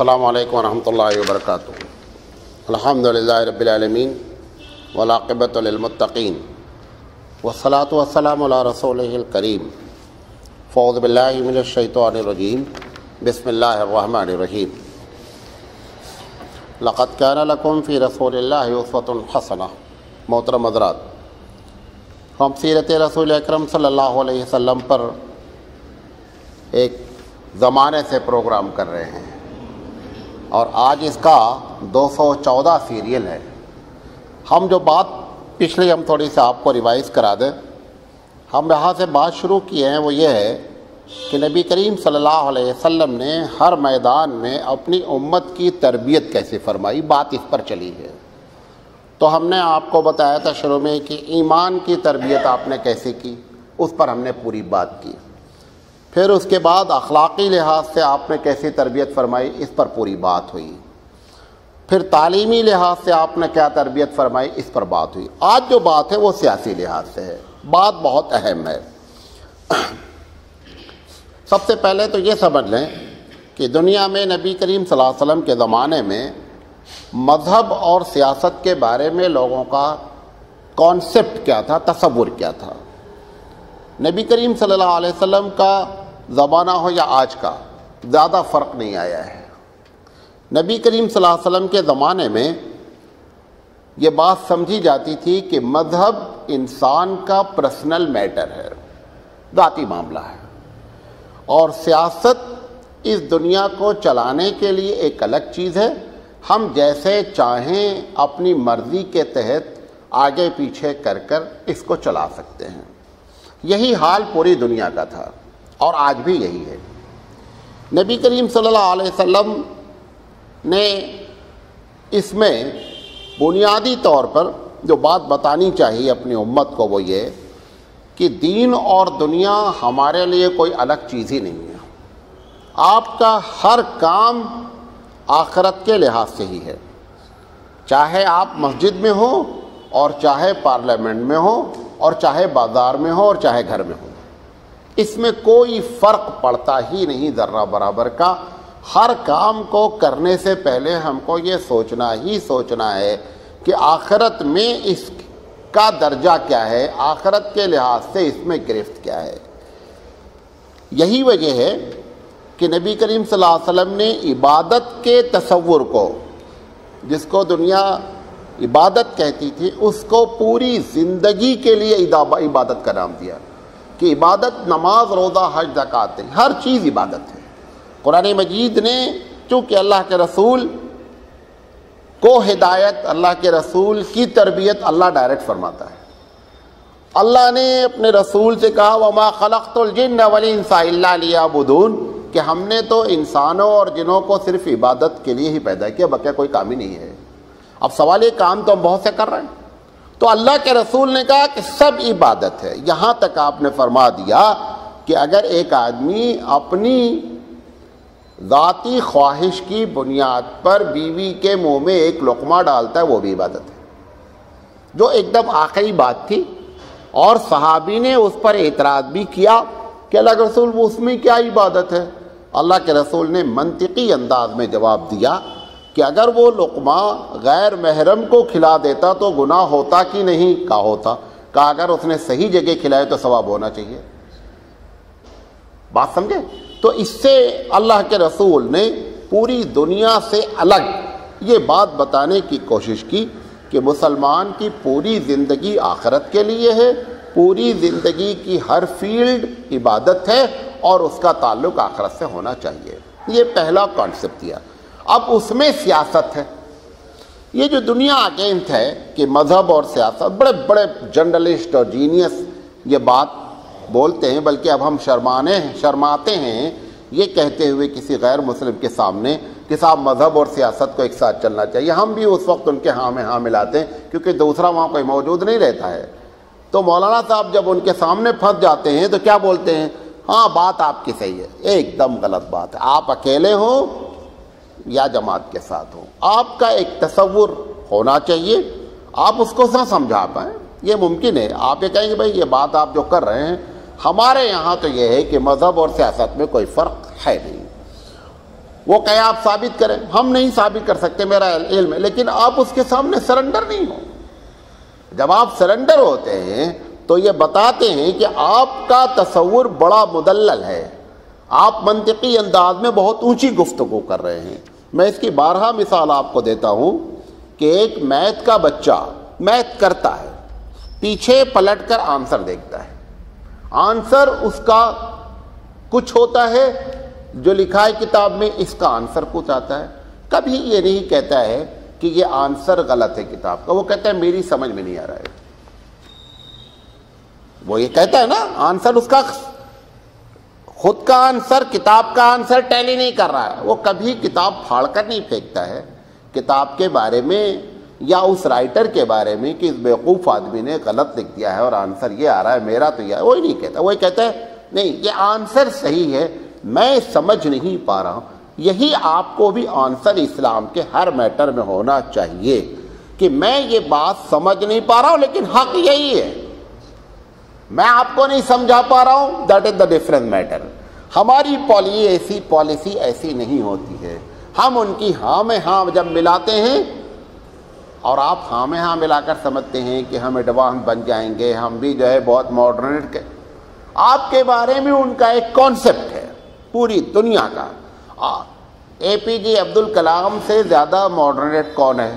अल्लाम वरहमल वर्क अलहमदिल्ला रबालमीन वलाक़बतमतकीन वसलात वसलाम रसूल करीम फ़ौज़बिल्लिनशैतरजीम बसमीम लक़त कान लकुम फ़ी रसूल हसना मोहतरम हजरात हम सीरत रसूल अक्रम सल्लल्लाहु अलैहि पर एक ज़माने से प्रोग्राम कर रहे हैं और आज इसका 214 सीरियल है। हम जो बात पिछले हम थोड़ी सी आपको रिवाइज़ करा दें, हम यहाँ से बात शुरू किए हैं, वो ये है कि नबी करीम सल्लल्लाहु अलैहि वसल्लम ने हर मैदान में अपनी उम्मत की तरबियत कैसे फरमाई, बात इस पर चली है। तो हमने आपको बताया था शुरू में कि ईमान की तरबियत आपने कैसे की, उस पर हमने पूरी बात की। फिर उसके बाद अखलाक़ी लिहाज से आपने कैसी तरबियत फरमाई? इस पर पूरी बात हुई। फिर तालीमी लिहाज से आपने क्या तरबियत फरमाई? इस पर बात हुई। आज जो बात है वो सियासी लिहाज से है। बात बहुत अहम है। सबसे पहले तो ये समझ लें कि दुनिया में नबी करीम वसल्लम के ज़माने में मज़हब और सियासत के बारे में लोगों का कॉन्सेप्ट क्या था? तस्वुर क्या था? नबी करीम सल्लल्लाहु अलैहि वसल्लम का ज़माना हो या आज का, ज़्यादा फ़र्क नहीं आया है। नबी करीम सल्लल्लाहु अलैहि वसल्लम के ज़माने में ये बात समझी जाती थी कि मज़हब इंसान का पर्सनल मैटर है, ज़ाती मामला है। और सियासत इस दुनिया को चलाने के लिए एक अलग चीज़ है। हम जैसे चाहें अपनी मर्ज़ी के तहत आगे पीछे कर कर इसको चला सकते हैं। यही हाल पूरी दुनिया का था, और आज भी यही है। नबी करीम सल्लल्लाहु अलैहि वसल्लम ने इसमें बुनियादी तौर पर जो बात बतानी चाहिए अपनी उम्मत को, वो ये कि दीन और दुनिया हमारे लिए कोई अलग चीज़ ही नहीं है। आपका हर काम आखरत के लिहाज से ही है। चाहे आप मस्जिद में हो और चाहे पार्लियामेंट में हो और चाहे बाज़ार में हो और चाहे घर में हो। इसमें कोई फ़र्क पड़ता ही नहीं ज़र्रा बराबर का। हर काम को करने से पहले हमको ये सोचना ही सोचना है कि आखिरत में इसका दर्जा क्या है, आखरत के लिहाज से इसमें गिरफ्त क्या है। यही वजह है कि नबी करीम सल्लल्लाहु अलैहि वसल्लम ने इबादत के तस्वुर को, जिसको दुनिया इबादत कहती थी, उसको पूरी ज़िंदगी के लिए इबादत का नाम दिया। कि इबादत, नमाज़, रोज़ा, हज, जक़ात हर चीज़ इबादत है। कुरान मजीद ने, चूँकि अल्लाह के रसूल को हिदायत, अल्लाह के रसूल की तरबियत अल्लाह डायरेक्ट फरमाता है। अल्लाह ने अपने रसूल से कहा, वमा खलक़ुलजिन वलिनसाबुदून कि हमने तो इंसानों और जिनों को सिर्फ़ इबादत के लिए ही पैदा किया बल्कि कोई काम ही नहीं है। अब सवाल ये, काम तो हम बहुत से कर रहे हैं। तो अल्लाह के रसूल ने कहा कि सब इबादत है। यहाँ तक आपने फरमा दिया कि अगर एक आदमी अपनी ज़ाती ख्वाहिश की बुनियाद पर बीवी के मुँह में एक लुकमा डालता है, वो भी इबादत है। जो एकदम आखिरी बात थी। और सहाबी ने उस पर एतराज़ भी किया कि अल्लाह के रसूल, उसमें क्या इबादत है? अल्लाह के रसूल ने मनतिकी अंदाज में जवाब दिया कि अगर वो लुकमा गैर महरम को खिला देता तो गुनाह होता कि नहीं? का होता। का अगर उसने सही जगह खिलाए तो सवाब होना चाहिए। बात समझे? तो इससे अल्लाह के रसूल ने पूरी दुनिया से अलग ये बात बताने की कोशिश की कि मुसलमान की पूरी ज़िंदगी आखरत के लिए है, पूरी ज़िंदगी की हर फ़ील्ड इबादत है और उसका ताल्लुक आखरत से होना चाहिए। ये पहला कॉन्सेप्ट दिया। अब उसमें सियासत है। ये जो दुनिया अगेंस्ट है कि मज़हब और सियासत, बड़े बड़े जर्नलिस्ट और जीनियस ये बात बोलते हैं, बल्कि अब हम शर्माने हैं, शर्माते हैं, ये कहते हुए किसी गैर मुस्लिम के सामने कि साहब मज़हब और सियासत को एक साथ चलना चाहिए। हम भी उस वक्त उनके हाँ में हाँ मिलाते हैं, क्योंकि दूसरा वहाँ कोई मौजूद नहीं रहता है। तो मौलाना साहब जब उनके सामने फंस जाते हैं तो क्या बोलते हैं? हाँ बात आपकी सही है। एकदम गलत बात है। आप अकेले हो या जमात के साथ हो। आपका एक तस्वुर होना चाहिए। आप उसको ना समझा पाए। ये मुमकिन है। आप ये कहेंगे, भाई, ये बात आप जो कर रहे हैं, हमारे यहाँ तो ये है कि मज़हब और सियासत में कोई फ़र्क है नहीं। वो कहें, आप साबित करें। हम नहीं साबित कर सकते मेरा इल्म। है लेकिन आप उसके सामने सरेंडर नहीं हो। जब आप सरेंडर होते हैं तो ये बताते हैं कि आपका तस्वुर बड़ा मुदल्लल है। आप मनतिकी अंदाज में बहुत ऊँची गुफ्तगु कर रहे हैं। मैं इसकी बारह मिसाल आपको देता हूँ कि एक मैथ का बच्चा, मैथ करता है, पीछे पलटकर आंसर देखता है। आंसर उसका कुछ होता है, जो लिखा है किताब में, इसका आंसर कुछ आता है। कभी ये नहीं कहता है कि ये आंसर गलत है किताब का। वो कहता है, मेरी समझ में नहीं आ रहा है। वो ये कहता है ना, आंसर उसका खुद का आंसर, किताब का आंसर टैली नहीं कर रहा है। वो कभी किताब फाड़कर नहीं फेंकता है। किताब के बारे में या उस राइटर के बारे में कि इस बेवकूफ़ आदमी ने गलत लिख दिया है और आंसर ये आ रहा है, मेरा तो यह, वही नहीं कहता। वही कहता है, नहीं, ये आंसर सही है, मैं समझ नहीं पा रहा हूँ। यही आपको भी आंसर इस्लाम के हर मैटर में होना चाहिए कि मैं ये बात समझ नहीं पा रहा हूँ, लेकिन हक यही है। मैं आपको नहीं समझा पा रहा हूँ। That is the different matter हमारी पॉलिसी ऐसी पॉलिसी ऐसी नहीं होती है। हम उनकी हाँ में हाँ जब मिलाते हैं, और आप हाँ में हाँ मिलाकर समझते हैं कि हम एडवांस बन जाएँगे, हम भी जो है बहुत मॉडर्न के आपके बारे में उनका एक कॉन्सेप्ट है, पूरी दुनिया का। ए पी जे अब्दुल कलाम से ज़्यादा मॉडर्नेट कौन है?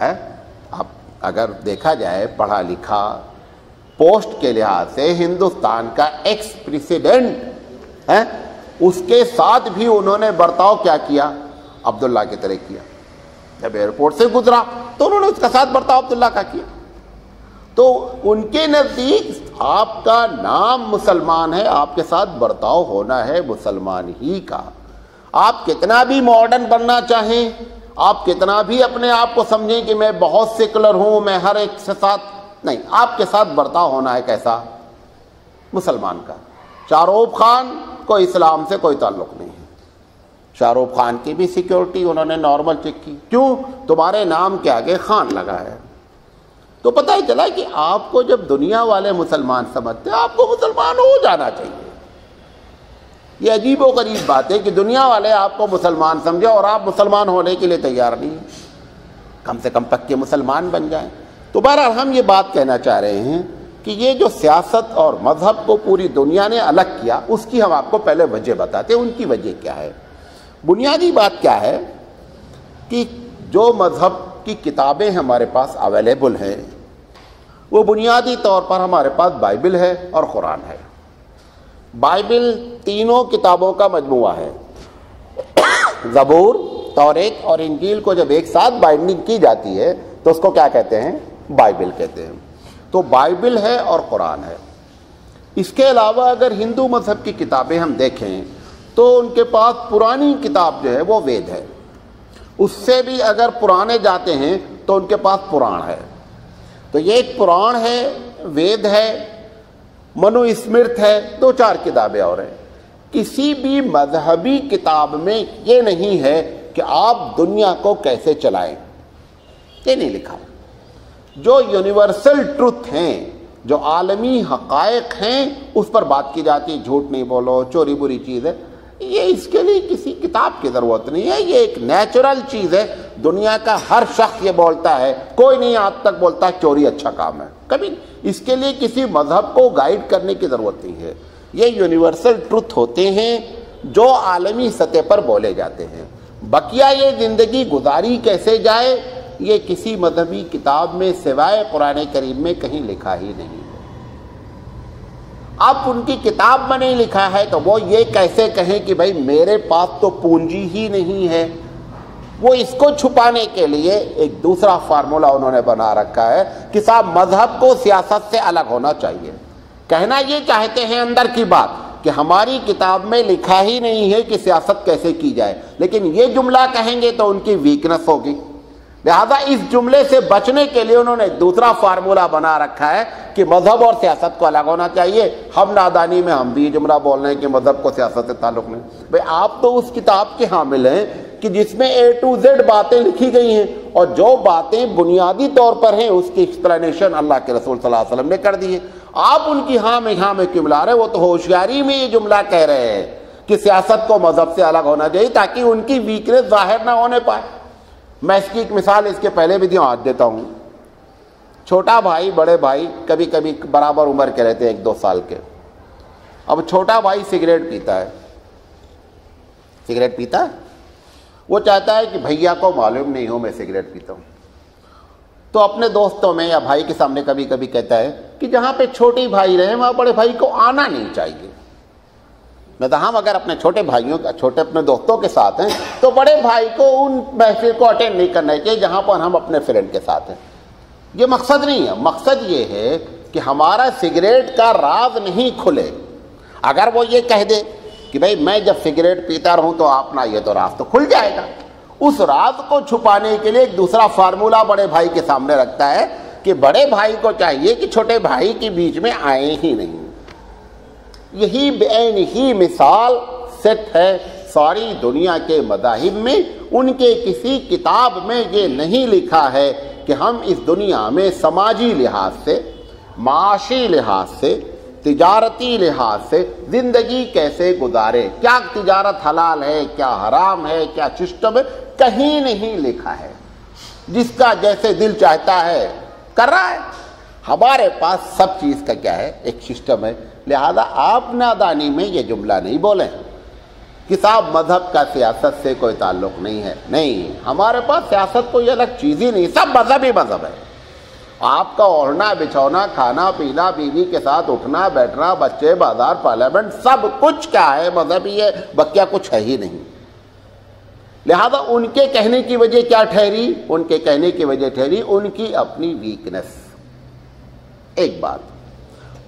है? अब अगर देखा जाए, पढ़ा लिखा पोस्ट के लिहाज से हिंदुस्तान का एक्स प्रेसिडेंट है, उसके साथ भी उन्होंने बर्ताव क्या किया? अब्दुल्ला की तरह किया। जब एयरपोर्ट से गुजरा तो उन्होंने उसका साथ बर्ताव अब्दुल्ला का किया। तो उनके नज़दीक आपका नाम मुसलमान है, आपके साथ बर्ताव होना है मुसलमान ही का। आप कितना भी मॉडर्न बनना चाहें, आप कितना भी अपने आप को समझें कि मैं बहुत सेकुलर हूँ, मैं हर एक से साथ नहीं, आपके साथ बर्ताव होना है कैसा? मुसलमान का। शाहरुख खान को इस्लाम से कोई ताल्लुक नहीं है। शाहरुख खान की भी सिक्योरिटी उन्होंने नॉर्मल चेक की। क्यों? तुम्हारे नाम के आगे खान लगा है। तो पता ही चला कि आपको जब दुनिया वाले मुसलमान समझते हैं, आपको मुसलमान हो जाना चाहिए। ये अजीब व गरीब बात है कि दुनिया वाले आपको मुसलमान समझे और आप मुसलमान होने के लिए तैयार नहीं। कम से कम पक्के मुसलमान बन जाएँ। तो बहरहाल हम ये बात कहना चाह रहे हैं कि ये जो सियासत और मज़हब को पूरी दुनिया ने अलग किया, उसकी हम आपको पहले वजह बताते हैं, उनकी वजह क्या है? बुनियादी बात क्या है कि जो मज़हब की किताबें हमारे पास अवेलेबल हैं, वो बुनियादी तौर पर हमारे पास बाइबल है और कुरान है। बाइबल तीनों किताबों का मजमुआ है। ज़बूर, तौरेत और इंजील को जब एक साथ बाइंडिंग की जाती है तो उसको क्या कहते हैं? बाइबल कहते हैं। तो बाइबल है और कुरान है। इसके अलावा अगर हिंदू मज़हब की किताबें हम देखें तो उनके पास पुरानी किताब जो है, वो वेद है। उससे भी अगर पुराने जाते हैं तो उनके पास पुराण है। तो ये एक पुराण है, वेद है, मनुस्मृत है, दो चार किताबें और हैं। किसी भी मजहबी किताब में ये नहीं है कि आप दुनिया को कैसे चलाएँ। ये नहीं लिखा। जो यूनिवर्सल ट्रुथ हैं, जो आलमी हकायक हैं, उस पर बात की जाती है, झूठ नहीं बोलो, चोरी बुरी चीज़ है। ये इसके लिए किसी किताब की ज़रूरत नहीं है, ये एक नेचुरल चीज़ है। दुनिया का हर शख्स ये बोलता है, कोई नहीं आज तक बोलता चोरी अच्छा काम है। कभी इसके लिए किसी मज़हब को गाइड करने की ज़रूरत नहीं है। ये यूनिवर्सल ट्रुथ होते हैं, जो आलमी सतह पर बोले जाते हैं। बकिया ये ज़िंदगी गुजारी कैसे जाए ये किसी मजहबी किताब में सिवाय कुरान करीम में कहीं लिखा ही नहीं है। अब उनकी किताब में नहीं लिखा है तो वो ये कैसे कहें कि भाई मेरे पास तो पूंजी ही नहीं है? वो इसको छुपाने के लिए एक दूसरा फार्मूला उन्होंने बना रखा है कि साहब, मज़हब को सियासत से अलग होना चाहिए। कहना ये चाहते हैं अंदर की बात कि हमारी किताब में लिखा ही नहीं है कि सियासत कैसे की जाए, लेकिन ये जुमला कहेंगे तो उनकी वीकनेस होगी। लिहाजा इस जुमले से बचने के लिए उन्होंने दूसरा फार्मूला बना रखा है कि मज़हब और सियासत को अलग होना चाहिए। हम नादानी में, हम भी जुमला बोल रहे हैं कि मज़हब को सियासत से ताल्लुक नहीं भाई, आप तो उस किताब के हामिल हैं कि जिसमें ए टू जेड बातें लिखी गई हैं और जो बातें बुनियादी तौर पर हैं, उसकी एक्सप्लेनेशन अल्लाह के रसूल सल्लल्लाहु अलैहि ने कर दी है। आप उनकी हाँ में हाँ में क्यों रहे वो तो होशियारी में ये जुमला कह रहे हैं कि सियासत को मज़हब से अलग होना चाहिए ताकि उनकी वीकनेस ज़ाहिर ना होने पाए। मैं इसकी एक मिसाल इसके पहले भी आज देता हूँ। छोटा भाई, बड़े भाई कभी कभी बराबर उम्र के रहते हैं, एक दो साल के। अब छोटा भाई सिगरेट पीता है। सिगरेट पीता है? वो चाहता है कि भैया को मालूम नहीं हो मैं सिगरेट पीता हूँ। तो अपने दोस्तों में या भाई के सामने कभी कभी कहता है कि जहाँ पे छोटे भाई रहे, वहाँ बड़े भाई को आना नहीं चाहिए। मैं तो हम अगर अपने छोटे भाइयों का, छोटे अपने दोस्तों के साथ हैं तो बड़े भाई को उन महफिल को अटेंड नहीं करना चाहिए जहाँ पर हम अपने फ्रेंड के साथ हैं। ये मकसद नहीं है। मकसद ये है कि हमारा सिगरेट का राज नहीं खुले। अगर वो ये कह दे कि भाई, मैं जब सिगरेट पीता रहूँ तो आप ना ये तो राज तो खुल जाएगा। उस राज को छुपाने के लिए एक दूसरा फार्मूला बड़े भाई के सामने रखता है कि बड़े भाई को चाहिए कि छोटे भाई के बीच में आए ही नहीं। यही बेन ही मिसाल सेट है सारी दुनिया के मदाहिब में। उनके किसी किताब में ये नहीं लिखा है कि हम इस दुनिया में समाजी लिहाज से, माशी लिहाज से, तिजारती लिहाज से ज़िंदगी कैसे गुजारे, क्या तिजारत हलाल है, क्या हराम है, क्या सिस्टम कहीं नहीं लिखा है। जिसका जैसे दिल चाहता है, कर रहा है। हमारे पास सब चीज़ का क्या है? एक सिस्टम है। लिहाजा आप नादानी में ये जुमला नहीं बोले। कि साहब मज़हब का सियासत से कोई ताल्लुक नहीं है। नहीं, हमारे पास सियासत कोई अलग चीज़ ही नहीं, सब मज़हब ही मज़हब है। आपका ओढ़ना, बिछौना, खाना, पीना, बीवी के साथ उठना, बैठना, बच्चे, बाज़ार, पार्लियामेंट, सब कुछ क्या है, मज़हब ही है बक्या कुछ है ही नहीं। लिहाजा उनके कहने की वजह क्या ठहरी? उनके कहने की वजह ठहरी उनकी अपनी वीकनेस एक बात।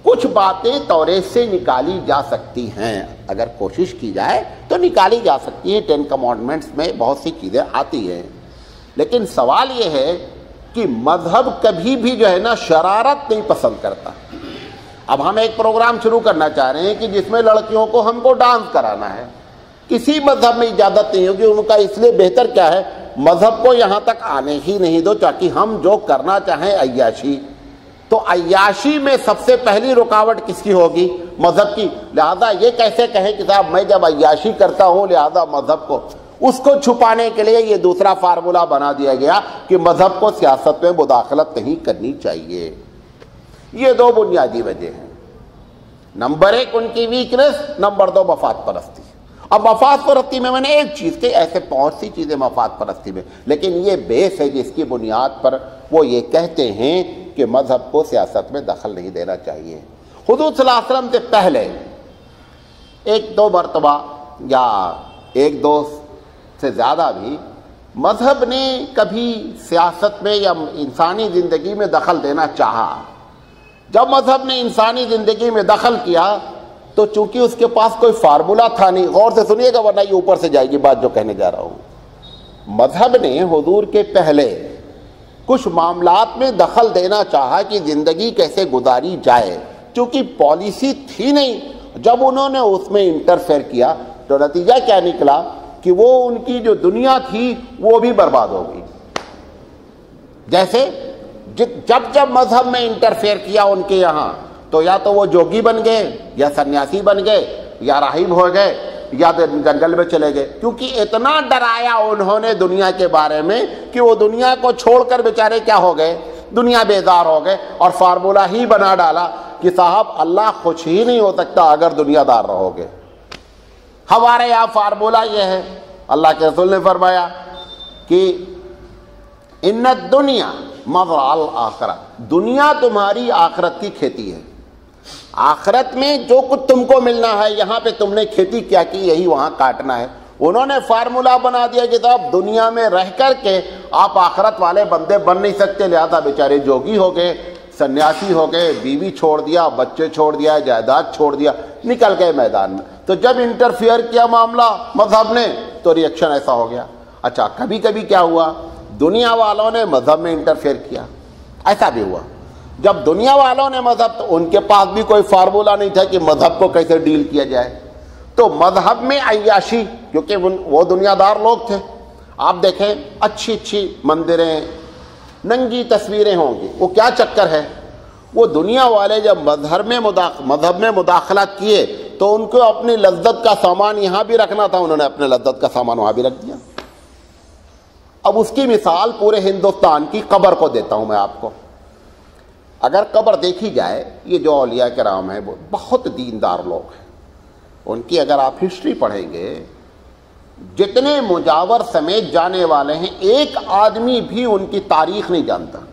कुछ बातें तौरे से निकाली जा सकती हैं। अगर कोशिश की जाए तो निकाली जा सकती है। टेन कमांडमेंट्स में बहुत सी चीज़ें आती हैं। लेकिन सवाल यह है कि मज़हब कभी भी जो है ना, शरारत नहीं पसंद करता। अब हम एक प्रोग्राम शुरू करना चाह रहे हैं कि जिसमें लड़कियों को हमको डांस कराना है। किसी मज़हब में इजाज़त नहीं होगी, उनका इसलिए बेहतर क्या है? मज़हब को यहाँ तक आने ही नहीं दो, ताकि हम जो करना चाहें अयाशी तो अयाशी में सबसे पहली रुकावट किसकी होगी? मज़हब की। लिहाजा ये कैसे कहें कि साहब, मैं जब अयाशी करता हूँ, लिहाजा मज़हब को, उसको छुपाने के लिए ये दूसरा फार्मूला बना दिया गया कि मज़हब को सियासत में मुदाखलत नहीं करनी चाहिए। ये दो बुनियादी वजह हैं। नंबर एक, उनकी वीकनेस नंबर दो, मफाद परस्ती। अब मफाद परस्ती में मैंने एक चीज़ के ऐसे बहुत सी चीज़ें मफाद परस्ती में, लेकिन ये बेस है जिसकी बुनियाद पर वो ये कहते हैं कि मज़हब को सियासत में दखल नहीं देना चाहिए। हदूद से पहले एक दो मरतबा या एक दो से ज़्यादा भी मज़हब ने कभी सियासत में या इंसानी ज़िंदगी में दखल देना चाहा। जब मज़हब ने इंसानी ज़िंदगी में दखल किया तो चूँकि उसके पास कोई फार्मूला था नहीं, गौर से सुनिएगा, वरना ये ऊपर से जाएगी बात जो कहने जा रहा हूँ। मज़हब ने हजूर के पहले कुछ मामलात में दखल देना चाहा कि ज़िंदगी कैसे गुजारी जाए, क्योंकि पॉलिसी थी नहीं। जब उन्होंने उसमें इंटरफेयर किया तो नतीजा क्या निकला कि वो उनकी जो दुनिया थी, वो भी बर्बाद हो गई। जैसे जब जब मज़हब में इंटरफेयर किया उनके यहाँ तो या तो वो जोगी बन गए, या सन्यासी बन गए, या राहिब हो गए या तो जंगल में चले गए। क्योंकि इतना डराया उन्होंने दुनिया के बारे में कि वो दुनिया को छोड़कर बेचारे क्या हो गए? दुनिया बेदार हो गए और फार्मूला ही बना डाला कि साहब, अल्लाह खुश ही नहीं हो सकता अगर दुनियादार रहोगे। हमारे यहाँ फार्मूला यह है। अल्लाह के रसूल ने फरमाया कि इन दुनिया मजराल आखरत। दुनिया तुम्हारी आखरत की खेती है। आखरत में जो कुछ तुमको मिलना है, यहाँ पे तुमने खेती क्या की, यही वहाँ काटना है। उन्होंने फार्मूला बना दिया कि साहब, दुनिया में रह करके आप आखरत वाले बंदे बन नहीं सकते। लिहाजा बेचारे जोगी हो गए, सन्यासी हो गए, बीवी छोड़ दिया, बच्चे छोड़ दिया, जायदाद छोड़ दिया, निकल गए मैदान में। तो जब इंटरफियर किया मामला मज़हब ने तो रिएक्शन ऐसा हो गया। अच्छा कभी कभी क्या हुआ? दुनिया वालों ने मज़हब में इंटरफेयर किया। ऐसा भी हुआ। जब दुनिया वालों ने मज़हब तो उनके पास भी कोई फार्मूला नहीं था कि मज़हब को कैसे डील किया जाए। तो मज़हब में अयाशी क्योंकि वो दुनियादार लोग थे। आप देखें अच्छी अच्छी मंदिरें, नंगी तस्वीरें होंगी। वो क्या चक्कर है? वो दुनिया वाले जब मज़हब में मज़हब में मुदाखला किए तो उनको अपनी लज्जत का सामान यहाँ भी रखना था। उन्होंने अपने लज्जत का सामान वहाँ भी रख दिया। अब उसकी मिसाल पूरे हिंदुस्तान की कबर को देता हूँ मैं आपको। अगर कब्र देखी जाए, ये जो अलिया के राम है, वो बहुत दीनदार लोग हैं। उनकी अगर आप हिस्ट्री पढ़ेंगे, जितने मुजावर समेत जाने वाले हैं, एक आदमी भी उनकी तारीख नहीं जानता।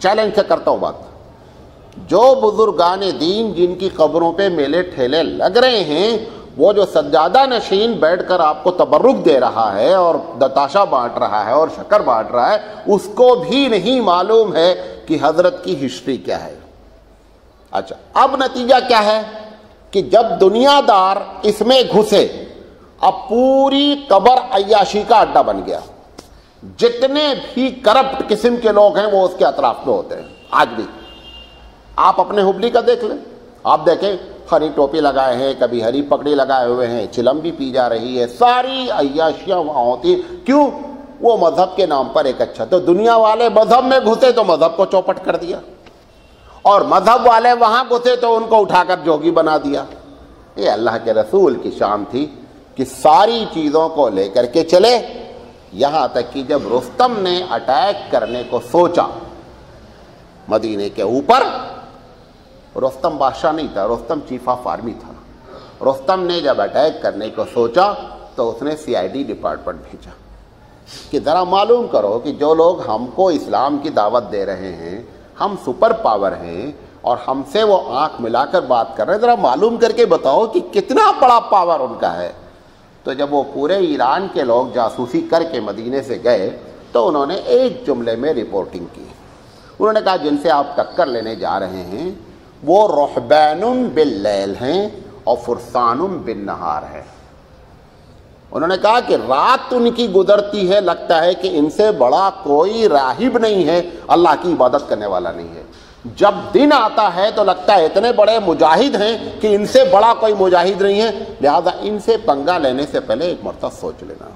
चैलेंज से करता हूँ बात। जो बुजुर्गान दीन जिनकी कब्रों पे मेले ठेले लग रहे हैं वो जो सज्जादा नशीन बैठकर आपको तबरुक दे रहा है और दताशा बांट रहा है और शक्कर बांट रहा है, उसको भी नहीं मालूम है कि हज़रत की हिस्ट्री क्या है। अच्छा अब नतीजा क्या है कि जब दुनियादार इसमें घुसे, अब पूरी कबर अयाशी का अड्डा बन गया। जितने भी करप्ट किस्म के लोग हैं, वो उसके अतराफ में होते हैं। आज भी। आप अपने हुबली का देख लें। आप देखें हरी टोपी लगाए हैं, कभी हरी पकड़ी लगाए हुए हैं चिलम भी पी जा रही है, सारी अयाशियाँ वहाँ होती। क्यों? वो मज़हब के नाम पर एक अच्छा तो दुनिया वाले मज़हब में घुसे तो मज़हब को चौपट कर दिया। और मज़हब वाले वहाँ घुसे तो उनको उठाकर जोगी बना दिया। ये अल्लाह के रसूल की शान थी कि सारी चीज़ों को लेकर के चले, यहाँ तक कि जब रुस्तम ने अटैक करने को सोचा, मदीने के ऊपर रुस्तम बादशाह नहीं था, रोस्तम चीफ ऑफ़ आर्मी था। रोस्तम ने जब अटैक करने को सोचा तो उसने सीआईडी डिपार्टमेंट भेजा। कि ज़रा मालूम करो कि जो लोग हमको इस्लाम की दावत दे रहे हैं, हम सुपर पावर हैं, और हमसे वो आँख मिलाकर बात कर रहे हैं, ज़रा मालूम करके बताओ कि कितना बड़ा पावर उनका है। तो जब वो पूरे ईरान के लोग जासूसी करके मदीने से गए तो उन्होंने एक जुमले में रिपोर्टिंग की। उन्होंने कहा, जिनसे आप टक्कर लेने जा रहे हैं वो रोहबैन बिल हैं और फुरसान बिन नहार है। उन्होंने कहा कि रात उनकी गुजरती है, लगता है कि इनसे बड़ा कोई राहिब नहीं है, अल्लाह की इबादत करने वाला नहीं है। जब दिन आता है तो लगता है इतने बड़े मुजाहिद हैं कि इनसे बड़ा कोई मुजाहिद नहीं है। लिहाजा इनसे पंगा लेने से पहले एक मरतब सोच लेना।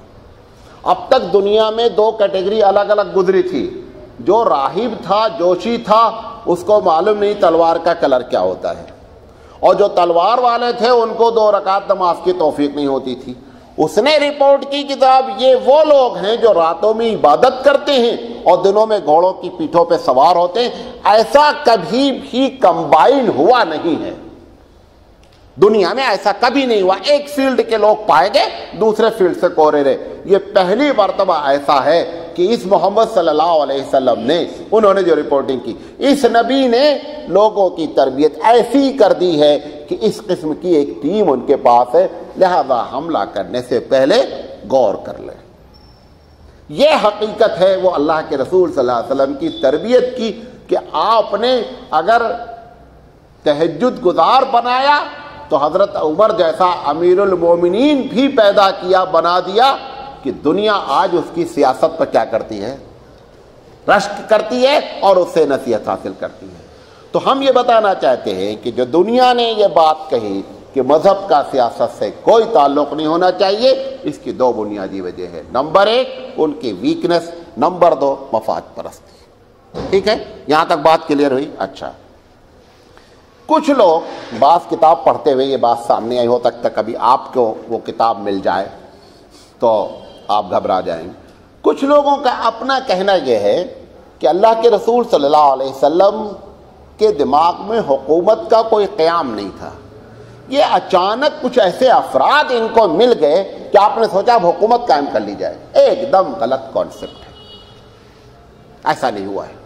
अब तक दुनिया में दो कैटेगरी अलग अलग गुजरी थी। जो राहिब था, जोशी था, उसको मालूम नहीं तलवार का कलर क्या होता है। और जो तलवार वाले थे, उनको दो रकात नमाज़ की तोफीक नहीं होती थी। उसने रिपोर्ट की किताब, ये वो लोग हैं जो रातों में इबादत करते हैं और दिनों में घोड़ों की पीठों पे सवार होते हैं। ऐसा कभी भी कंबाइन हुआ नहीं है। दुनिया में ऐसा कभी नहीं हुआ। एक फ़ील्ड के लोग पाए गए, दूसरे फ़ील्ड से कोरे रहे। ये पहली मरतबा ऐसा है कि इस मोहम्मद सल्लल्लाहु अलैहि वसल्लम ने उन्होंने जो रिपोर्टिंग की, इस नबी ने लोगों की तरबियत ऐसी कर दी है कि इस किस्म की एक टीम उनके पास है, लिहाजा हमला करने से पहले गौर कर ले। ये हकीकत है, वो अल्लाह के रसूल सल्लल्लाहु अलैहि वसल्लम की तरबियत की कि आपने अगर तहजद गुजार बनाया तो हज़रत उमर जैसा अमीरुल मोमिनीन भी पैदा किया, बना दिया कि दुनिया आज उसकी सियासत पर क्या करती है? रश्क करती है और उससे नसीहत हासिल करती है। तो हम ये बताना चाहते हैं कि जो दुनिया ने ये बात कही कि मज़हब का सियासत से कोई ताल्लुक नहीं होना चाहिए, इसकी दो बुनियादी वजह है। नंबर एक, उनकी वीकनेस नंबर दो, मफाद परस्ती। ठीक है? यहाँ तक बात क्लियर हुई? अच्छा। कुछ लोग बास किताब पढ़ते हुए ये बात सामने आई, हो तक तक कभी आपको वो किताब मिल जाए तो आप घबरा जाएँगे कुछ लोगों का अपना कहना यह है कि अल्लाह के रसूल सल्लल्लाहु अलैहि वसल्लम के दिमाग में हुकूमत का कोई क़याम नहीं था। ये अचानक कुछ ऐसे अफराद इनको मिल गए कि आपने सोचा अब हुकूमत कायम कर ली जाए। एकदम गलत कॉन्सेप्ट है। ऐसा नहीं हुआ है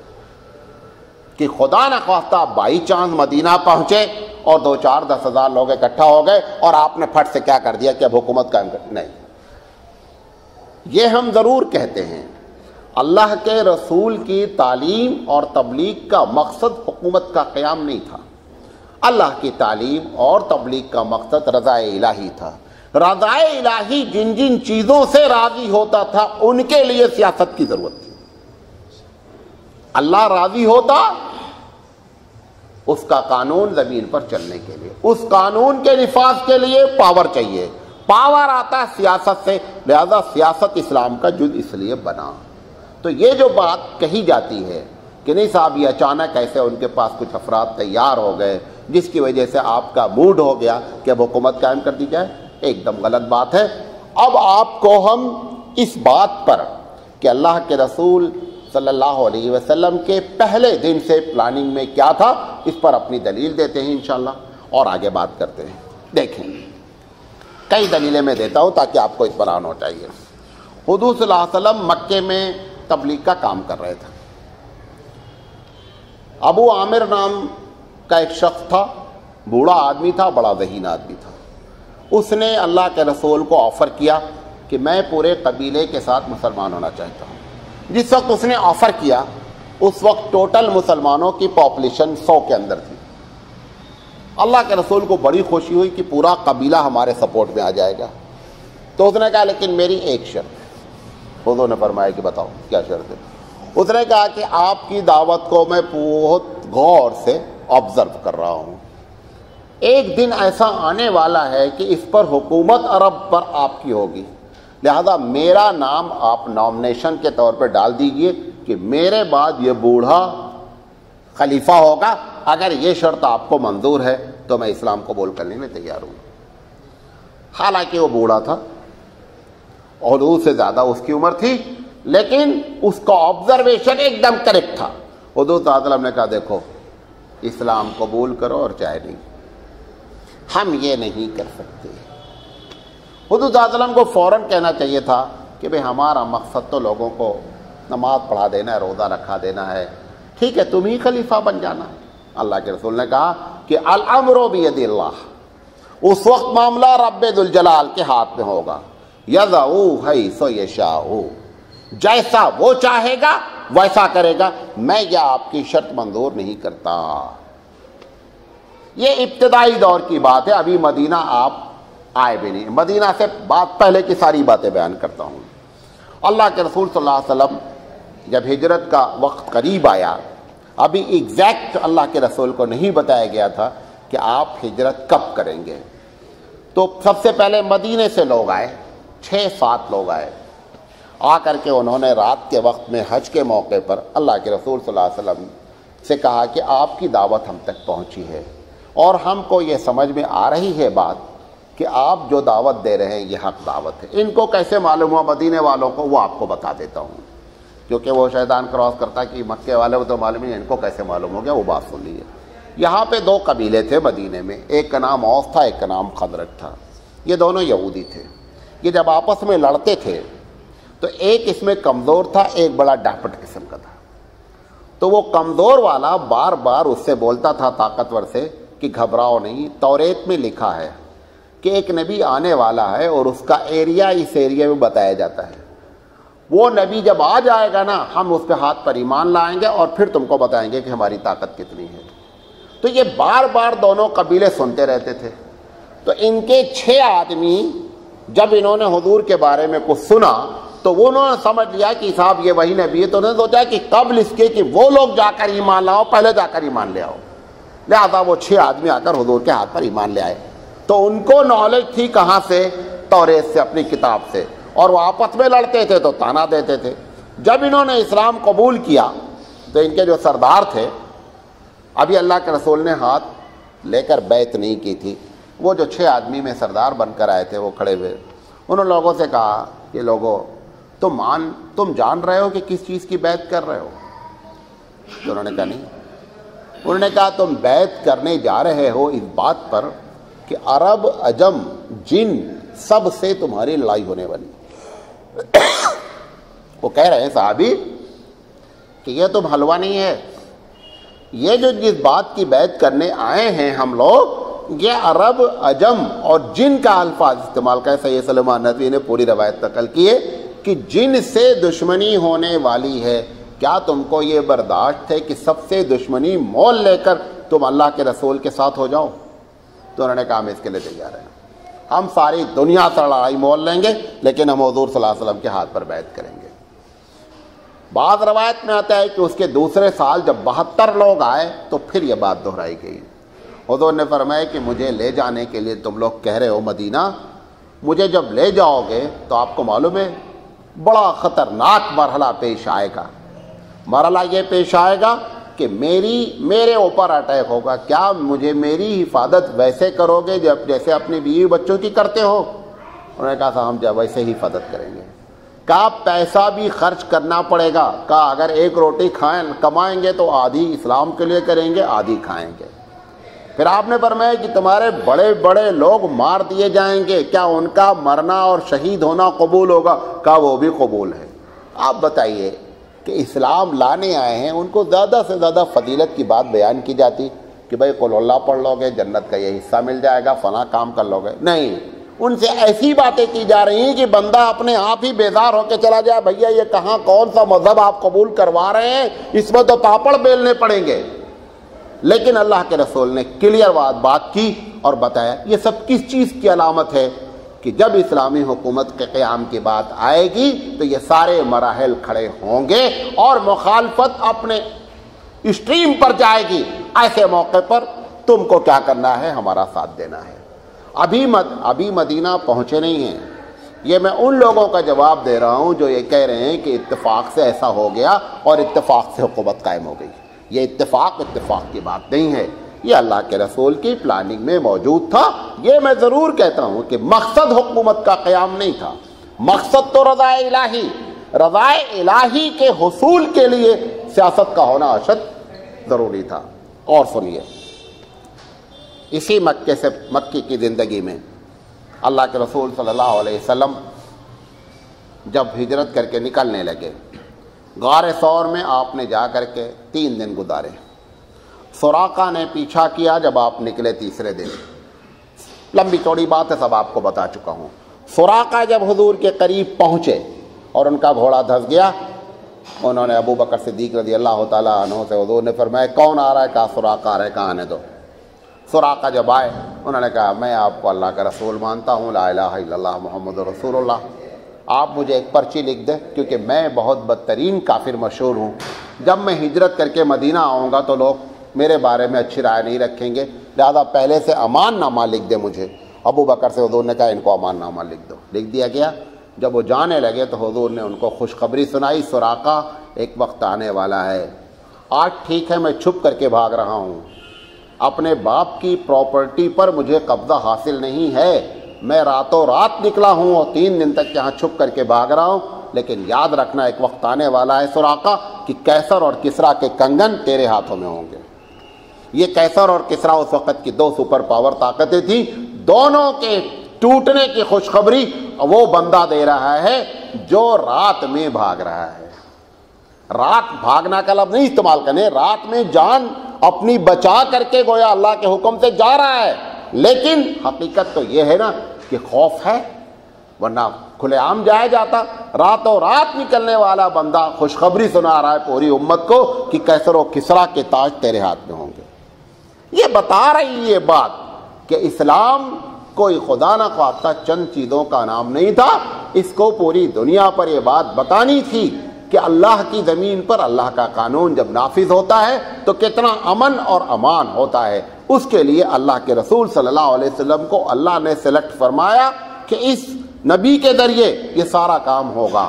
कि खुदा न खास्ता बाई चांस मदीना पहुँचे और दो चार दस हज़ार लोग इकट्ठा हो गए और आपने फट से क्या कर दिया कि अब हुकूमत कायम कर नहीं। ये हम ज़रूर कहते हैं। अल्लाह के रसूल की तालीम और तबलीग का मकसद हुकूमत का क़्याम नहीं था। अल्लाह की तालीम और तबलीग का मकसद रज़ा इलाही था। रज़ा इलाही जिन जिन चीज़ों से राज़ी होता था, उनके लिए सियासत की ज़रूरत थी। अल्लाह राज़ी होता उसका कानून ज़मीन पर चलने के लिए, उस कानून के निफाज के लिए पावर चाहिए। पावर आता है सियासत से, लिहाजा सियासत इस्लाम का जुज इसलिए बना। तो ये जो बात कही जाती है कि नहीं साहब, ये अचानक ऐसे उनके पास कुछ अफराद तैयार हो गए, जिसकी वजह से आपका मूड हो गया कि अब हुकूमत कायम कर दी जाए, एकदम गलत बात है। अब आपको हम इस बात पर कि अल्लाह के रसूल सल्लल्लाहु अलैहि वसल्लम के पहले दिन से प्लानिंग में क्या था, इस पर अपनी दलील देते हैं इंशाल्लाह, और आगे बात करते हैं। देखें। कई दलीलें मैं देता हूँ ताकि आपको इस पर आना चाहिए। हदूस वसल्लम मक्के में तबलीग का काम कर रहे थे। अबू आमिर नाम का एक शख्स था, बूढ़ा आदमी था, बड़ा जहीन आदमी था। उसने अल्लाह के रसूल को ऑफ़र किया कि मैं पूरे कबीले के साथ मुसलमान होना चाहता हूँ। जिस वक्त उसने ऑफ़र किया, उस वक्त टोटल मुसलमानों की पॉपुलेशन सौ के अंदर थी। अल्लाह के रसूल को बड़ी खुशी हुई कि पूरा कबीला हमारे सपोर्ट में आ जाएगा। तो उसने कहा, लेकिन मेरी एक शर्त उन्होंने फरमाया कि बताओ, क्या शर्त है? उसने कहा कि आपकी दावत को मैं बहुत गौर से ऑब्ज़र्व कर रहा हूँ। एक दिन ऐसा आने वाला है कि इस पर हुकूमत अरब पर आपकी होगी। लिहाजा मेरा नाम आप नॉमिनेशन के तौर पर डाल दीजिए कि मेरे बाद ये बूढ़ा खलीफा होगा, अगर ये शर्त आपको मंजूर है तो मैं इस्लाम कबूल करने में तैयार हूँ। हालाँकि वो बूढ़ा था, और उससे ज़्यादा उसकी उम्र थी, लेकिन उसका ऑब्जर्वेशन एकदम करेक्ट था। उदूत ने कहा, देखो, इस्लाम कबूल करो और चाहे नहीं। हम ये नहीं कर सकते। हदूदम को फ़ौर कहना चाहिए था कि भाई, हमारा मकसद तो लोगों को नमाज़ पढ़ा देना है, रोज़ा रखा देना है ठीक है, तुम ही खलीफा बन जाना। अल्लाह के रसूल ने कहा कि भी अल्लाह उस वक्त मामला रबाल के हाथ में होगा। यजा है सो जैसा वो चाहेगा, वैसा करेगा। मैं यह आपकी शर्त मंजूर नहीं करता। ये इब्तदाई दौर की बात है। अभी मदीना आप आए भी नहीं। मदीना से बात, पहले की सारी बातें बयान करता हूँ। अल्लाह के रसूल सल्लल्लाहु अलैहि वसल्लम जब हिजरत का वक्त करीब आया, अभी एग्जैक्ट अल्लाह के रसूल को नहीं बताया गया था कि आप हिजरत कब करेंगे। तो सबसे पहले मदीने से लोग आए छः सात लोग आए। आकर के उन्होंने रात के वक्त में हज के मौके पर अल्लाह के रसूल सल्लल्लाहु अलैहि वसल्लम से कहा कि आपकी दावत हम तक पहुँची है। और हमको ये समझ में आ रही है बात कि आप जो दावत दे रहे हैं, ये हक दावत है। इनको कैसे मालूम हुआ? मदीने वालों को वो आपको बता देता हूँ। क्योंकि वो शैतान क्रॉस करता कि मक्के वाले को तो मालूम नहीं, इनको कैसे मालूम हो गया, वो बात सुन लीजिए यहाँ पे दो कबीले थे मदीने में, एक का नाम औस था, एक का नाम खदरत था। ये दोनों यहूदी थे। ये जब आपस में लड़ते थे तो एक इसमें कमज़ोर था, एक बड़ा डापट किस्म का था। तो वो कमज़ोर वाला बार बार उससे बोलता था ताकतवर से कि घबराओ नहीं, तौरेत में लिखा है कि एक नबी आने वाला है और उसका एरिया इस एरिया में बताया जाता है। वो नबी जब आ जाएगा ना, हम उस पर हाथ पर ईमान लाएँगे और फिर तुमको बताएँगे कि हमारी ताकत कितनी है। तो ये बार बार दोनों कबीले सुनते रहते थे। तो इनके छह आदमी, जब इन्होंने हजूर के बारे में कुछ सुना तो वो उन्होंने समझ लिया कि साहब ये वही नबी है। तो उन्होंने सोचा कि कब इसके कि वो लोग जाकर ईमान लाओ, पहले जाकर ईमान ले आओ। लिहाजा वो छः आदमी आकर हजूर के हाथ पर ईमान ले आए। तो उनको नॉलेज थी कहाँ से? तौरेत से, अपनी किताब से। और वो आपस में लड़ते थे तो ताना देते थे। जब इन्होंने इस्लाम कबूल किया तो इनके जो सरदार थे, अभी अल्लाह के रसूल ने हाथ लेकर बैत नहीं की थी। वो जो छः आदमी में सरदार बनकर आए थे, वो खड़े हुए। उन लोगों से कहा कि, लोगों, तुम मान, तुम जान रहे हो कि किस चीज़ की बैत कर रहे हो? तो उन्होंने कहा, नहीं। उन्होंने कहा, तुम बैत करने जा रहे हो इस बात पर कि अरब, अजम, जिन, सबसे तुम्हारी लड़ाई होने वाली वो कह रहे हैं, साहबी, कि ये तुम हलवा नहीं है। ये जो जिस बात की बैत करने आए हैं हम लोग, ये अरब, अजम और जिन का अल्फाज इस्तेमाल कर सैद सलमान नदवी ने पूरी रवायत नकल की है कि जिन से दुश्मनी होने वाली है, क्या तुमको ये बर्दाश्त है कि सबसे दुश्मनी मोल लेकर तुम अल्लाह के रसूल के साथ हो जाओ? तो उन्होंने कहा इसके लिए तैयार हैं। हम सारी दुनिया से लड़ाई मोल लेंगे, लेकिन हम हजूर वसल्लम के हाथ पर बैत करेंगे। बाद रवायत में आता है कि उसके दूसरे साल जब बहत्तर लोग आए तो फिर यह बात दोहराई गई। हजूर ने फरमाया कि मुझे ले जाने के लिए तुम लोग कह रहे हो मदीना, मुझे जब ले जाओगे तो आपको मालूम है, बड़ा ख़तरनाक मरहला पेश आएगा। मरला ये पेश आएगा कि मेरी, मेरे ऊपर अटैक होगा। क्या मुझे मेरी हिफाजत वैसे करोगे जब जैसे अपने बीवी बच्चों की करते हो? उन्होंने कहा था हम जब वैसे ही हिफाजत करेंगे। का पैसा भी खर्च करना पड़ेगा। का अगर एक रोटी खाएँ, कमाएँगे तो आधी इस्लाम के लिए करेंगे, आधी खाएँगे। फिर आपने फरमाया कि तुम्हारे बड़े बड़े लोग मार दिए जाएँगे। क्या उनका मरना और शहीद होना कबूल होगा? का वो भी कबूल है। आप बताइए कि इस्लाम लाने आए हैं, उनको ज़्यादा से ज़्यादा फजीलत की बात बयान की जाती, कि भाई कोल्ला पढ़ लोगे, जन्नत का ये हिस्सा मिल जाएगा, फला काम कर लोगे। नहीं, उनसे ऐसी बातें की जा रही हैं कि बंदा अपने आप ही बेजार होकर चला जाए, भैया ये कहाँ कौन सा मज़हब आप कबूल करवा रहे हैं? इसमें तो पापड़ बेलने पड़ेंगे। लेकिन अल्लाह के रसूल ने क्लियर बात बात की और बताया, ये सब किस चीज़ की अलामत है? कि जब इस्लामी हुकूमत के क़्याम की बात आएगी तो ये सारे मराहल खड़े होंगे और मुखालफत अपने स्ट्रीम पर जाएगी। ऐसे मौके पर तुमको क्या करना है? हमारा साथ देना है। अभी मद, अभी मदीना पहुँचे नहीं हैं। ये मैं उन लोगों का जवाब दे रहा हूँ जो ये कह रहे हैं कि इत्तेफाक से ऐसा हो गया और इत्तेफाक से हुकूमत कायम हो गई। ये इत्तेफाक इत्तेफाक की बात नहीं है। ये अल्लाह के रसूल की प्लानिंग में मौजूद था। ये मैं ज़रूर कहता हूँ कि मकसद हुकूमत का क़्याम नहीं था। मकसद तो रज़ा इलाही रज़ा इलाही के हसूल के लिए सियासत का होना अशद ज़रूरी था। और सुनिए, इसी मक्के से, मक्की की ज़िंदगी में अल्लाह के रसूल सल्लल्लाहु अलैहि वसल्लम जब हिजरत करके निकलने लगे गार सौर में आपने जा कर के तीन दिन गुजारे। सुराका ने पीछा किया जब आप निकले तीसरे दिन। लंबी चौड़ी बात है, सब आपको बता चुका हूँ। सुराका जब हुजूर के करीब पहुँचे और उनका घोड़ा धस गया, उन्होंने अबू बकर सिद्दीक रज़ी अल्लाह तु से हजूर ने फरमाया, कौन आ रहा है? कहा, सुराका आ रहा है, कहा आने दो। सुराका जब आए, उन्होंने कहा, मैं आपको अल्लाह का रसूल मानता हूँ, ला मोहम्मद रसूल आप मुझे एक पर्ची लिख दें, क्योंकि मैं बहुत बदतरीन काफिर मशहूर हूँ। जब मैं हिजरत करके मदीना आऊँगा तो लोग मेरे बारे में अच्छी राय नहीं रखेंगे। लिहाजा पहले से अमान नामा लिख दे मुझे। अबू बकर से हजूर ने कहा, इनको अमान नामा लिख दो। लिख दिया गया जब वो जाने लगे तो हजूर ने उनको खुशखबरी सुनाई, सुराका एक वक्त आने वाला है। आज ठीक है, मैं छुप करके भाग रहा हूँ। अपने बाप की प्रॉपर्टी पर मुझे कब्जा हासिल नहीं है। मैं रातों रात निकला हूँ और तीन दिन तक यहाँ छुप करके भाग रहा हूँ। लेकिन याद रखना, एक वक्त आने वाला है, सुराका, कि कैसर और किसरा के कंगन तेरे हाथों में होंगे। ये कैसर और किसरा उस वक्त की दो सुपर पावर ताकतें थी। दोनों के टूटने की खुशखबरी वो बंदा दे रहा है जो रात में भाग रहा है। रात भागना का लफ्ज नहीं इस्तेमाल करने, रात में जान अपनी बचा करके गोया अल्लाह के हुक्म से जा रहा है। लेकिन हकीकत तो यह है ना कि खौफ है, वरना खुलेआम जाया जाता। रातों रात निकलने वाला बंदा खुशखबरी सुना रहा है पूरी उम्मत को कि कैसर किसरा के ताज तेरे हाथ में होंगे। ये बता रही ये बात कि इस्लाम कोई खुदा न खास्ता चंद चीज़ों का नाम नहीं था। इसको पूरी दुनिया पर यह बात बतानी थी कि अल्लाह की ज़मीन पर अल्लाह का कानून जब नाफिज होता है तो कितना अमन और अमान होता है। उसके लिए अल्लाह के रसूल सल्लल्लाहु अलैहि वसल्लम को अल्लाह ने सेलेक्ट फरमाया कि इस नबी के ज़रिए ये सारा काम होगा।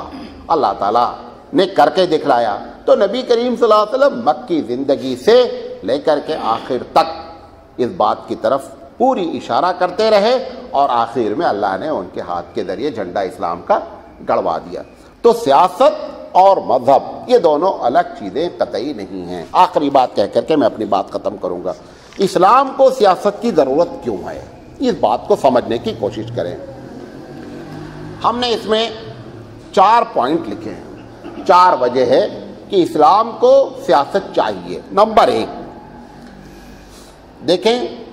अल्लाह ताला ने करके दिखलाया। तो नबी करीम सल्लल्लाहु अलैहि वसल्लम मक्की ज़िंदगी से लेकर के आखिर तक इस बात की तरफ़ पूरी इशारा करते रहे और आखिर में अल्लाह ने उनके हाथ के ज़रिए झंडा इस्लाम का गड़वा दिया। तो सियासत और मज़हब, ये दोनों अलग चीज़ें कतई नहीं हैं। आखिरी बात कह करके मैं अपनी बात ख़त्म करूँगा। इस्लाम को सियासत की ज़रूरत क्यों है? इस बात को समझने की कोशिश करें। हमने इसमें चार पॉइंट लिखे हैं। चार वजह है कि इस्लाम को सियासत चाहिए। नंबर एक देखें,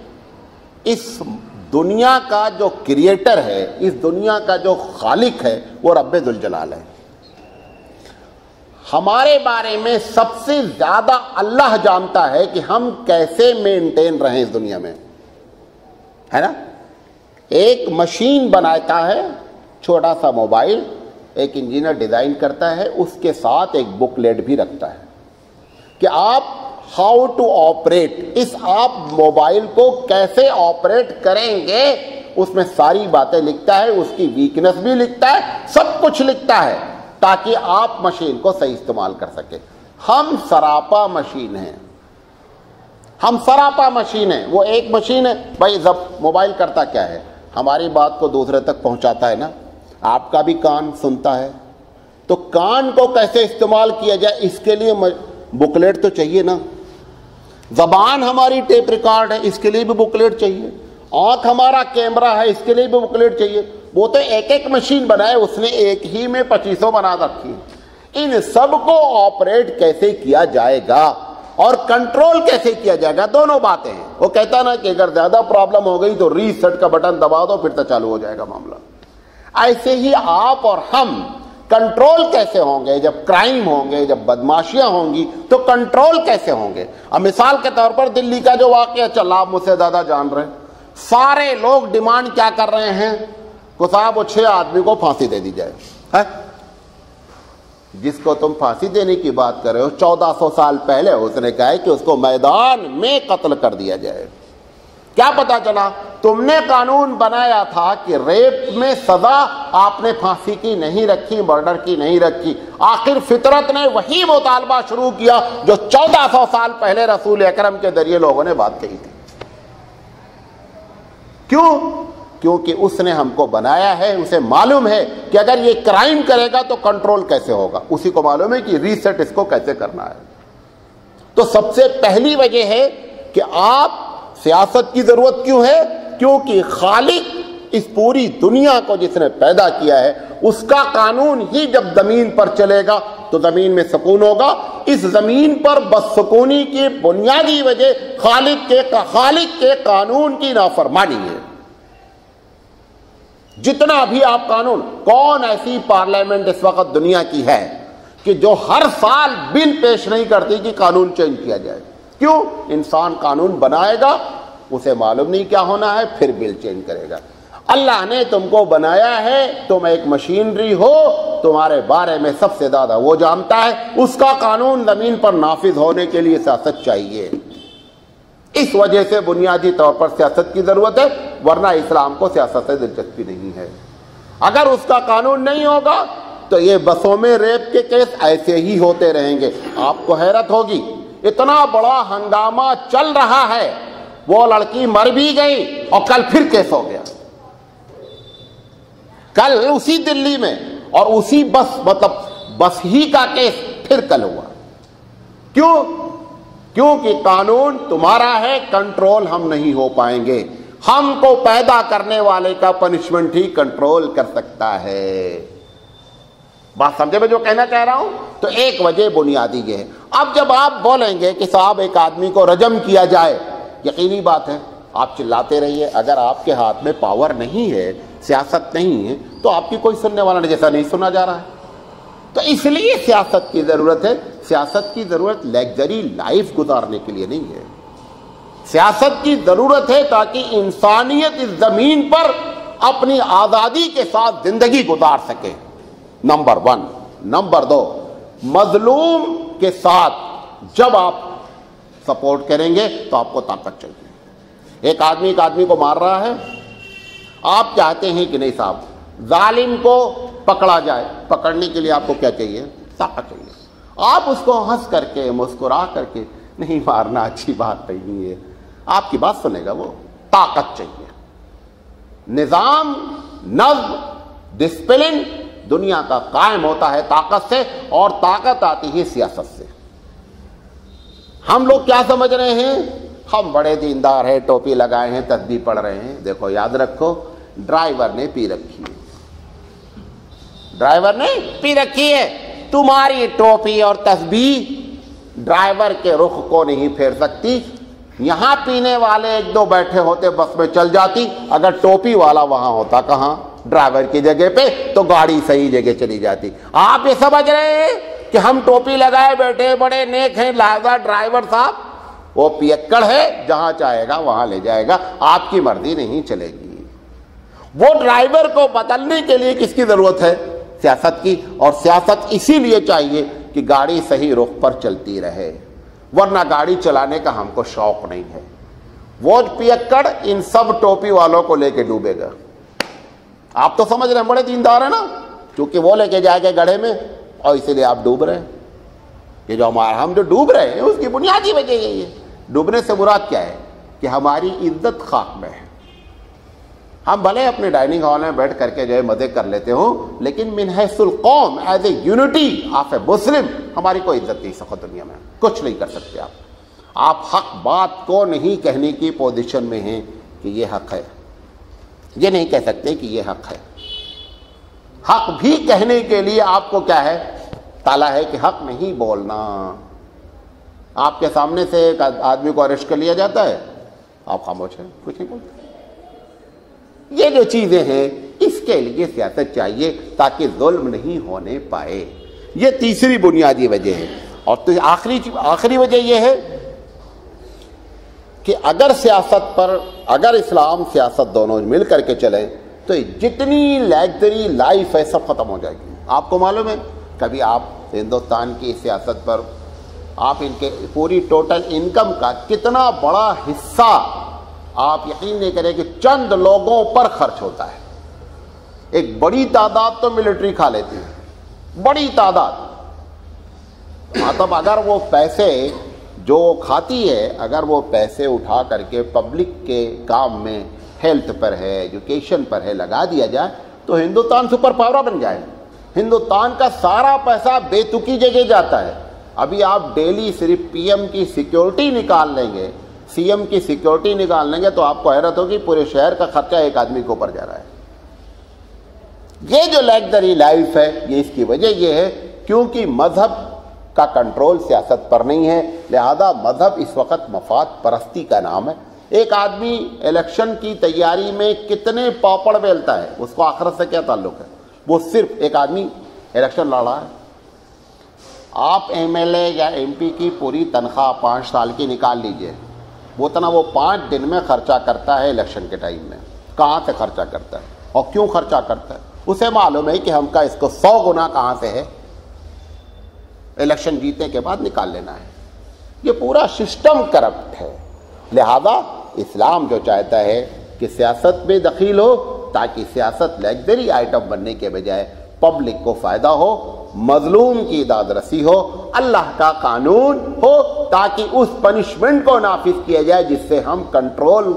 इस दुनिया का जो क्रिएटर है, इस दुनिया का जो खालिक है, वो रब जलाल है। हमारे बारे में सबसे ज़्यादा अल्लाह जानता है कि हम कैसे मेंटेन रहे इस दुनिया में। है ना? एक मशीन बनाता है, छोटा सा मोबाइल, एक इंजीनियर डिज़ाइन करता है, उसके साथ एक बुकलेट भी रखता है। कि आप हाउ टू ऑपरेट इस आप मोबाइल को कैसे ऑपरेट करेंगे, उसमें सारी बातें लिखता है, उसकी वीकनेस भी लिखता है, सब कुछ लिखता है, ताकि आप मशीन को सही इस्तेमाल कर सके। हम सरापा मशीन हैं। हम सरापा मशीन है। वो एक मशीन है। भाई, जब मोबाइल करता क्या है? हमारी बात को दूसरे तक पहुंचाता है ना? आपका भी कान सुनता है। तो कान को कैसे इस्तेमाल किया जाए, इसके लिए बुकलेट तो चाहिए ना? जबान हमारी टेप रिकॉर्ड है, इसके लिए भी बुकलेट चाहिए। आँख हमारा कैमरा है, इसके लिए भी बुकलेट चाहिए। वो तो एक एक मशीन बनाए, उसने एक ही में पच्चीसों बना रखी इन सबको ऑपरेट कैसे किया जाएगा और कंट्रोल कैसे किया जाएगा, दोनों बातें हैं। वो कहता ना कि अगर ज़्यादा प्रॉब्लम हो गई तो रीसेट का बटन दबा दो, फिर तो चालू हो जाएगा मामला। ऐसे ही आप और हम कंट्रोल कैसे होंगे? जब क्राइम होंगे, जब बदमाशियाँ होंगी तो कंट्रोल कैसे होंगे? अब मिसाल के तौर पर दिल्ली का जो वाक्य, चल आप मुझसे ज़्यादा जान रहे सारे लोग डिमांड क्या कर रहे हैं? तो साहब, वो छह आदमी को फांसी दे दी जाए। है? जिसको तुम फांसी देने की बात कर रहे हो, चौदह सौ साल पहले उसने कहा कि उसको मैदान में कत्ल कर दिया जाए। क्या पता चला? तुमने कानून बनाया था कि रेप में सजा आपने फांसी की नहीं रखी, मर्डर की नहीं रखी। आखिर फितरत ने वही मुतालबा शुरू किया जो 1400 साल पहले रसूल अकरम के ज़रिए लोगों ने बात कही थी। क्यों? क्योंकि उसने हमको बनाया है, उसे मालूम है कि अगर ये क्राइम करेगा तो कंट्रोल कैसे होगा। उसी को मालूम है कि रीसेट इसको कैसे करना है। तो सबसे पहली वजह है कि आप सियासत की ज़रूरत क्यों है? क्योंकि खालिक इस पूरी दुनिया को जिसने पैदा किया है, उसका कानून ही जब ज़मीन पर चलेगा तो ज़मीन में सुकून होगा। इस ज़मीन पर बदसकूनी की बुनियादी वजह खालिक के खालिक के कानून की नाफरमानी है। जितना भी आप कानून, कौन ऐसी पार्लियामेंट इस वक्त दुनिया की है कि जो हर साल बिल पेश नहीं करती कि कानून चेंज किया जाए? क्यों? इंसान कानून बनाएगा, उसे मालूम नहीं क्या होना है, फिर बिल चेंज करेगा। अल्लाह ने तुमको बनाया है, तुम एक मशीनरी हो, तुम्हारे बारे में सबसे ज़्यादा वो जानता है, उसका कानून ज़मीन पर नाफिज होने के लिए सियासत चाहिए। इस वजह से बुनियादी तौर पर सियासत की ज़रूरत है, वरना इस्लाम को सियासत से दिलचस्पी नहीं है। अगर उसका कानून नहीं होगा तो ये बसों में रेप के केस ऐसे ही होते रहेंगे। आपको हैरत होगी इतना बड़ा हंगामा चल रहा है, वो लड़की मर भी गई और कल फिर केस हो गया। कल उसी दिल्ली में और उसी बस मतलब बस ही का केस फिर कल हुआ। क्यों? क्योंकि कानून तुम्हारा है, कंट्रोल हम नहीं हो पाएँगे। हमको पैदा करने वाले का पनिशमेंट ही कंट्रोल कर सकता है। बात समझे मैं जो कहना चाह रहा हूँ? तो एक वजह बुनियादी है। अब जब आप बोलेंगे कि साहब, एक आदमी को रजम किया जाए, यकीनी बात है, आप चिल्लाते रहिए। अगर आपके हाथ में पावर नहीं है, सियासत नहीं है तो आपकी कोई सुनने वाला नहीं, जैसा नहीं सुना जा रहा है। तो इसलिए सियासत की ज़रूरत है। सियासत की ज़रूरत लग्जरी लाइफ गुजारने के लिए नहीं है। सियासत की ज़रूरत है ताकि इंसानियत इस ज़मीन पर अपनी आज़ादी के साथ ज़िंदगी गुजार सके। नंबर वन नंबर दो मजलूम के साथ जब आप सपोर्ट करेंगे तो आपको ताकत चाहिए। एक आदमी एक आदमी को मार रहा है। आप चाहते हैं कि नहीं साहब, जालिम को पकड़ा जाए। पकड़ने के लिए आपको क्या चाहिए? ताकत चाहिए। आप उसको हंस करके, मुस्कुरा करके, नहीं मारना अच्छी बात नहीं है। आपकी बात सुनेगा वो। ताकत चाहिए। निज़ाम, नज्म डिसिप्लिन दुनिया का कायम होता है ताकत से और ताकत आती है सियासत से। हम लोग क्या समझ रहे हैं? हम बड़े दीनदार हैं, टोपी लगाए हैं तस्बी पढ़ रहे हैं। देखो, याद रखो, ड्राइवर ने पी रखी है। ड्राइवर ने पी रखी है। तुम्हारी टोपी और तस्बी ड्राइवर के रुख को नहीं फेर सकती। यहाँ पीने वाले एक दो बैठे होते, बस में चल जाती। अगर टोपी वाला वहाँ होता, कहाँ? ड्राइवर की जगह पे तो गाड़ी सही जगह चली जाती। आप ये समझ रहे हैं कि हम टोपी लगाए बैठे बड़े नेक हैं लाजा ड्राइवर साहब। वो पियक्कड़ है, जहाँ चाहेगा वहाँ ले जाएगा, आपकी मर्ज़ी नहीं चलेगी। वो ड्राइवर को बदलने के लिए किसकी ज़रूरत है? सियासत की, और सियासत इसीलिए चाहिए कि गाड़ी सही रुख पर चलती रहे, वरना गाड़ी चलाने का हमको शौक नहीं है। वो पियक्कड़ इन सब टोपी वालों को लेके डूबेगा। आप तो समझ रहे हैं, बड़े दीनदार है ना? क्योंकि वो लेके जाएँगे गढ़े में, और इसीलिए आप डूब रहे हैं। ये जो हमारा, हम जो डूब रहे हैं, उसकी बुनियादी वजह यही है। डूबने से मुराद क्या है? कि हमारी इज़्ज़त खाक में है। हम भले अपने डाइनिंग हॉल में बैठ करके जो है मज़े कर लेते हो, लेकिन मिनहसुल कौम as a unity of a Muslim हमारी कोई इज़्ज़त नहीं सको दुनिया में। कुछ नहीं कर सकते आप। आप हक बात को नहीं कहने की पोजीशन में हैं कि ये हक है। ये नहीं कह सकते कि ये हक है। हक भी कहने के लिए आपको क्या है? ताला है कि हक नहीं बोलना। आपके सामने से एक आदमी को अरेस्ट कर लिया जाता है। आप खामोश हैं, कुछ नहीं बोलते। ये जो चीज़ें हैं, इसके लिए सियासत चाहिए ताकि जुल्म नहीं होने पाए। ये तीसरी बुनियादी वजह है। और तो आखिरी आखिरी वजह यह है कि अगर सियासत पर, अगर इस्लाम, सियासत दोनों मिल करके चले तो जितनी लग्जरी लाइफ है, सब खत्म हो जाएगी। आपको मालूम है, कभी आप हिंदुस्तान की सियासत पर, आप इनके, पूरी टोटल इनकम का कितना बड़ा हिस्सा आप यकीन नहीं करें कि चंद लोगों पर खर्च होता है। एक बड़ी तादाद तो मिलिट्री खा लेती है। बड़ी तादाद। मतलब अगर वो पैसे जो खाती है, अगर वो पैसे उठा करके पब्लिक के काम में हेल्थ पर है, एजुकेशन पर है, लगा दिया जाए तो हिंदुस्तान सुपर पावर बन जाए हिंदुस्तान का सारा पैसा बेतुकी जगह जाता है। अभी आप डेली सिर्फ़ पीएम की सिक्योरिटी निकाल लेंगे, सीएम की सिक्योरिटी निकाल लेंगे तो आपको हैरत होगी, पूरे शहर का खर्चा एक आदमी के ऊपर जा रहा है। ये जो लग्जरी लाइफ है, ये इसकी वजह ये है, क्योंकि मज़हब का कंट्रोल सियासत पर नहीं है। लिहाजा मज़हब इस वक्त मफाद परस्ती का नाम है। एक आदमी इलेक्शन की तैयारी में कितने पापड़ बेलता है, उसको आखिरत से क्या ताल्लुक है? वो सिर्फ़ एक आदमी इलेक्शन लड़ रहा है। आप एमएलए या एमपी की पूरी तनख्वाह पाँच साल की निकाल लीजिए। वो तना वो पाँच दिन में खर्चा करता है इलेक्शन के टाइम में। कहाँ से खर्चा करता है? और क्यों खर्चा करता है? उसे मालूम है कि हमका इसको सौ गुना कहाँ से है? इलेक्शन जीतने के बाद निकाल लेना है। ये पूरा सिस्टम करप्ट है। लिहाजा इस्लाम जो चाहता है कि सियासत में दखील हो, ताकि सियासत लग्जरी आइटम बनने के बजाय पब्लिक को फ़ायदा हो, मजलूम की दाद रसी हो, अल्लाह का कानून हो, ताकि उस पनिशमेंट को नाफिज किया जाए जिससे हम कंट्रोल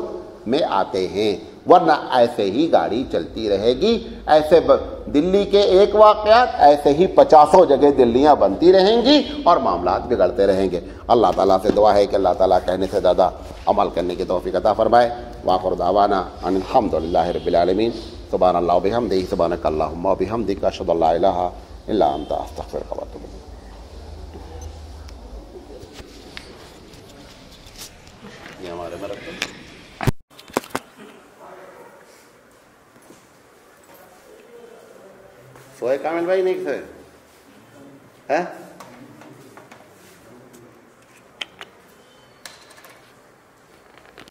में आते हैं। वरना ऐसे ही गाड़ी चलती रहेगी। ऐसे दिल्ली के एक वाकयात, ऐसे ही पचासों जगह दिल्लियाँ बनती रहेंगी और मामला बिगड़ते रहेंगे। अल्लाह ताला से दुआ है कि अल्लाह ताला कहने से ज़्यादा अमल करने की तोफ़ी अता फरमाए। वाखुर दावाना अनिलहमदिल्ला रबालमीन सुबहान अल्लाह बिहमदी इल्ला अंत। अस्तगफिरुक व अतूबु ये हमारे में रख सोए कामिल भाई नहीं सोए है?